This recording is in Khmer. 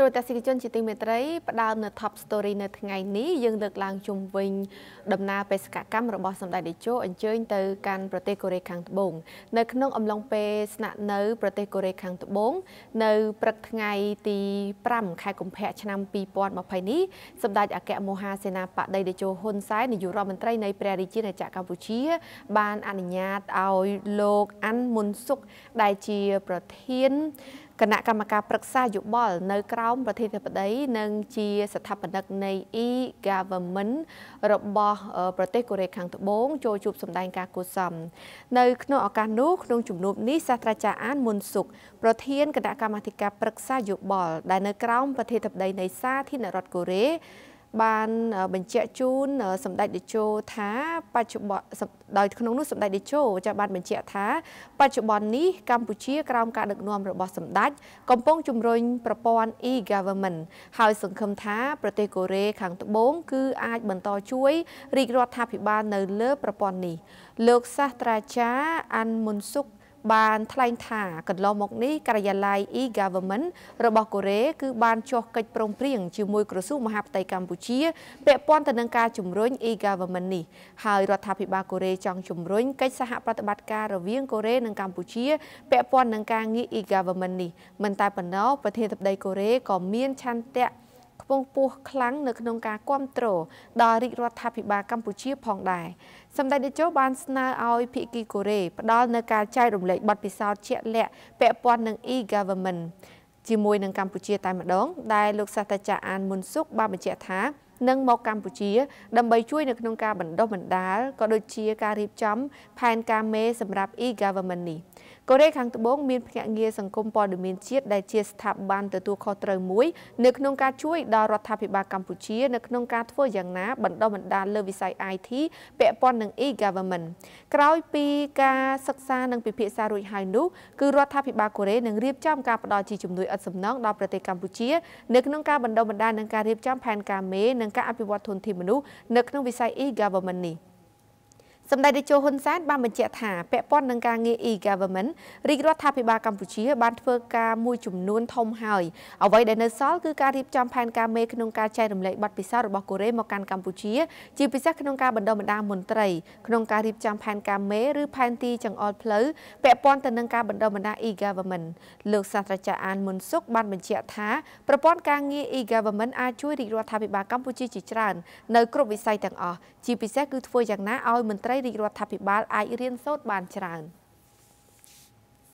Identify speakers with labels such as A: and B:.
A: ទូរទស្សនិកជនជាទីមេត្រីផ្ដើមនៅ Top Story នៅថ្ងៃនេះយើងលើកឡើងជុំវិញដំណើរបេសកកម្មរបស់សម្ដេចតេជោអញ្ជើញទៅកាន់ប្រទេសកូរ៉េខាងត្បូងនៅក្នុងអំឡុងពេលស្នាក់នៅប្រទេសកូរ៉េខាងត្បូងនៅព្រឹកថ្ងៃទី5ខែកុម្ភៈឆ្នាំ2020នេះសម្ដេចអគ្គមហាសេនាបតីតេជោហ៊ុនសែននាយករដ្ឋមន្ត្រីនៃព្រះរាជាណាចក្រកម្ពុជា បានអនុញ្ញាតឲ្យលោកអាន់មុនសុកដែលជាប្រធានគណៈកម្មការប្រឹក្សាយោបល់នៅក្រោមប្រធានាធិបតីនិងជាស្ថាបនិកនៃ e-government របស់ប្រទេសកូរ៉េខាងត្បូងចូលជួបសម្ដែងការគួសមនៅក្នុងឱកាសនោះក្នុងជំនួបនេះសាស្ត្រាចារ្យអានមុនសុកប្រធានគណៈកម្មាធិការប្រឹក្សាយោបល់ដែលនៅក្រោមប្រធានាធិបតីនៃសាធារណរដ្ឋកូរ៉េ បានបញ្ជាក់ជូនសម្ដេចតេជោថាបច្ចុប្បន្នដោយក្នុងនោះសម្ដេចតេជោចាបានបញ្ជាក់ថាបច្ចុប្បន្ននេះកម្ពុជាក្រោមការដឹកនាំរបស់សម្ដេចកំពុងជំរុញប្រព័ន្ធ e-government ហើយសង្ឃឹមថាប្រទេសកូរ៉េខាងត្បូងគឺអាចបន្តជួយរាជរដ្ឋាភិបាលនៅលើប្រព័ន្ធនេះលោកសាស្ត្រាចារ្យអាន់មុនសុក បានថ្លែងថាកន្លងមកនេះការិយាល័យ e-government របស់កូរ៉េគឺបានចុះកិច្ចព្រមព្រៀងជាមួយក្រសួងមហាផ្ទៃកម្ពុជាពាក់ព័ន្ធទៅនឹងការជំរុញ e-government នេះហើយរដ្ឋាភិបាលកូរ៉េចង់ជំរុញកិច្ចសហប្រតិបត្តិការរវាងកូរ៉េនិងកម្ពុជាពាក់ព័ន្ធនឹងការងារ e-government នេះមិនតែប៉ុណ្ណោះប្រធានាធិបតីកូរ៉េក៏មានឆន្ទៈ ខ្ពង់ខ្ពស់ខ្លាំងនៅក្នុងការគ្រប់គ្រងដល់រាជរដ្ឋាភិបាលកម្ពុជាផងដែរសម្ដេចតេជោបានស្នើឲ្យភាគីកូរ៉េផ្ដល់នូវការចែករំលែកបទពិសោធន៍ជាក់លាក់ពាក់ព័ន្ធនឹង e-government ជាមួយនឹងកម្ពុជាតែម្ដង ដែលលោកសាស្ត្រាចារ្យអានមុនសុកបានបញ្ជាក់ថានឹងមកកម្ពុជា ដើម្បីជួយនៅក្នុងការបណ្ដុះបណ្ដាលក៏ដូចជាការរៀបចំ ផែនការមេសម្រាប់ e-government នេះ កូរ៉េខាងត្បូងមានភ្នាក់ងារសង្គមព័ត៌មានជាតិដែលជាស្ថាប័នទទួលខុសត្រូវមួយនៅក្នុងការជួយដល់រដ្ឋាភិបាលកម្ពុជានៅក្នុងការធ្វើយ៉ាងណាបណ្ដុះបណ្ដាលលើវិស័យ IT ពាក់ព័ន្ធនឹង e-government ក្រោយពីការសិក្សានិងពិភាក្សារួចហើយនោះគឺរដ្ឋាភិបាលកូរ៉េនឹងរៀបចំការផ្ដល់ជាជំនួយឥតសំណងដល់ប្រទេសកម្ពុជានៅក្នុងការបណ្ដុះបណ្ដាលនិងការរៀបចំផែនការមេនិងការអភិវឌ្ឍធនធានមនុស្សនៅក្នុងវិស័យ e-government នេះ។ សម្ដេចតេជោហ៊ុនសែនបានបញ្ជាក់ថាពាក់ព័ន្ធនឹងការងារ e-government រាជរដ្ឋាភិបាលកម្ពុជា បានធ្វើការមួយចំនួនធំហើយអ្វីដែលនៅសល់គឺការរៀបចំផែនការមេក្នុងការចែករំលែកបទពិសោធន៍របស់កូរ៉េមកកាន់កម្ពុជា ជាពិសេសក្នុងការបណ្ដុះបណ្ដាលមន្ត្រីក្នុងការរៀបចំផែនការមេឬផែនទីចង្អុលផ្លូវពាក់ព័ន្ធទៅនឹងការបណ្ដុះបណ្ដាល e-government លោកសាស្ត្រាចារ្យអានមុនសុកបានបញ្ជាក់ថាប្រព័ន្ធការងារ e-government អាចជួយរាជរដ្ឋាភិបាលកម្ពុជាជាច្រើននៅគ្រប់វិស័យទាំងអស់ជាពិសេសគឺធ្វើយ៉ាងណាឲ្យមន្ត្រីរាជរដ្ឋាភិបាលអាចរៀនសូត្របានច្រើន។